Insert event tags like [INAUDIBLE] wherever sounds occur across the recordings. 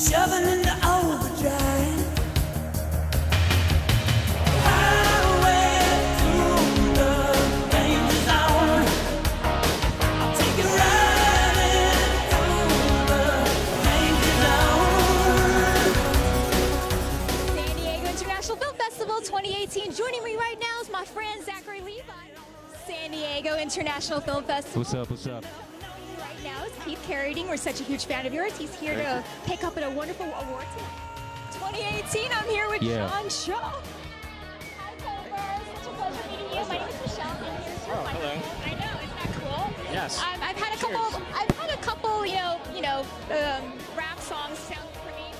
San Diego International Film Festival 2018. Joining me right now is my friend Zachary Levi, San Diego International Film Festival. What's up? What's up? Right now is Keith Carradine. We're such a huge fan of yours. He's here to pick up a wonderful award tonight. 2018. I'm here with Yeah. John Cho. Hi, Cobra. Such a pleasure meeting you. My name is Michelle, and here's your Oh, hello. I know, isn't that cool? Yes. Um, I've had a couple. I've had a couple. You know, you know, um, rap songs sound pretty.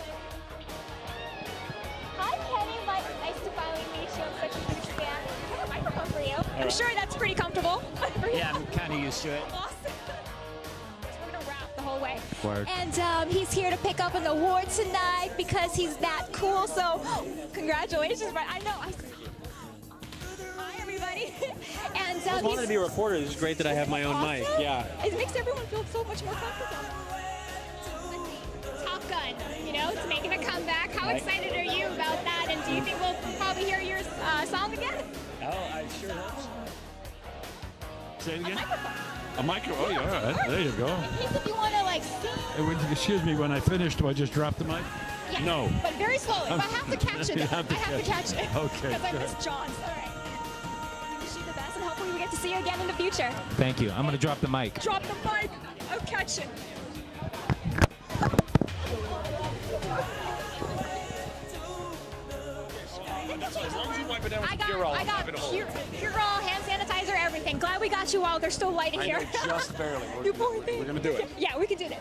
Hi, Kenny. Mike, nice to finally meet you. I'm such a huge fan. Microphone for you. I'm sure that's pretty comfortable. Yeah, I'm kind of used to it. Word. And um, he's here to pick up an award tonight because he's that cool. So, congratulations! But I know. I, hi, everybody. [LAUGHS] and I um, wanted to be a reporter. It's great that I have my own mic. Yeah. It makes everyone feel so much more comfortable. Top Gun, you know, it's making a comeback. How Right. excited are you about that? And do you think we'll probably hear your uh, song again? Oh, I sure hope so. Say it again. A micro. Oh, yeah. all right. There you go. In case if you want to like sing. Hey, would- Excuse me. When I finish, do I just drop the mic? Yeah, No. But very slowly. But I have to catch it. [LAUGHS] Have to I have to catch catch it. it. Okay, Because I good. miss John's. All right. We wish you the best, and hopefully we get to see you again in the future. Thank you. I'm gonna drop the mic. Drop the mic. I'll catch it. I got, I got pure, Purell, got you all. They're still lighting here. just barely. [LAUGHS] We're, you poor thing. we're gonna do it. Yeah, we can do this.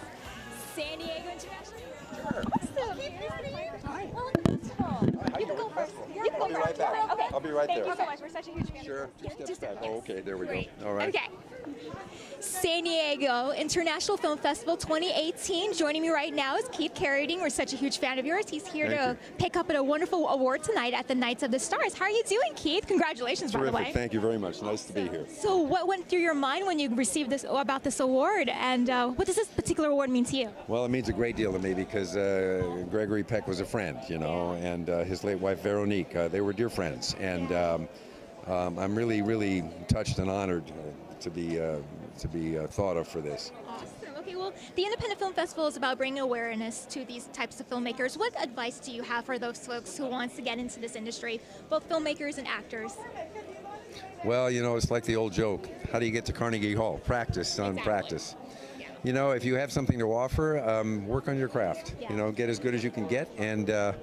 San Diego International. Sure. Awesome. Beautiful. You can go first. You can go be right back. Okay. I'll be right Thank there. you so much. We're such a huge fan. Sure. Two Here, steps just- back. Oh, okay. There we go. All right. Okay. San Diego International Film Festival 2018. Joining me right now is Keith Carradine. We're such a huge fan of yours. He's here Thank to you. pick up a wonderful award tonight at the Nights of the Stars. How are you doing, Keith? Congratulations, by the way. Thank you very much. Nice to be here. So, what went through your mind when you received this about this award, and uh, what does this particular award mean to you? Well, it means a great deal to me because uh, Gregory Peck was a friend, you know, and uh, his late wife Veronique. Uh, they were dear friends, and um, um, I'm really, really touched and honored to be uh, to be uh, thought of for this. Awesome. Okay, well, the Independent Film Festival is about bringing awareness to these types of filmmakers. What advice do you have for those folks who wants to get into this industry, both filmmakers and actors? Well, you know, it's like the old joke. How do you get to Carnegie Hall? Practice on Exactly. practice. Yeah. You know, if you have something to offer, um, work on your craft. Yeah. You know, get as good as you can get, and uh,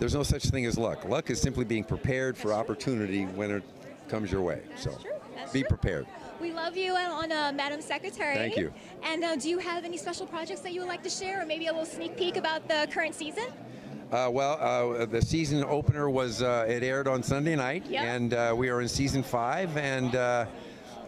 there's no such thing as luck. Luck is simply being prepared for opportunity when it comes your way. so, true. Be prepared. We love you on uh, Madam Secretary. Thank you. And uh, do you have any special projects that you would like to share, or maybe a little sneak peek about the current season? Uh, well, uh, the season opener was uh, it aired on Sunday night, Yep. and uh, we are in season five, and uh, uh,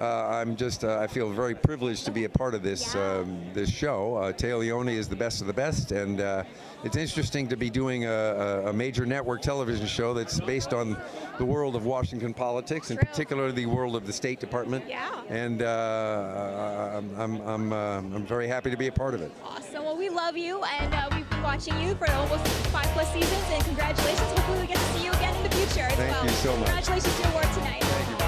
I'm just uh, I feel very privileged to be a part of this um, this show. Uh, Leoni is the best of the best, and uh, it's interesting to be doing a, a, major network television show that's based on the world of Washington politics, in particular the world of the State Department. Yeah. And uh, I'm I'm I'm, uh, I'm very happy to be a part of it. Awesome. Well, we love you, and uh, we've been watching you for almost five plus seasons. And congratulations. Hopefully, we get to see you again in the future as Thank well. you so much. Congratulations to your award tonight. Thank.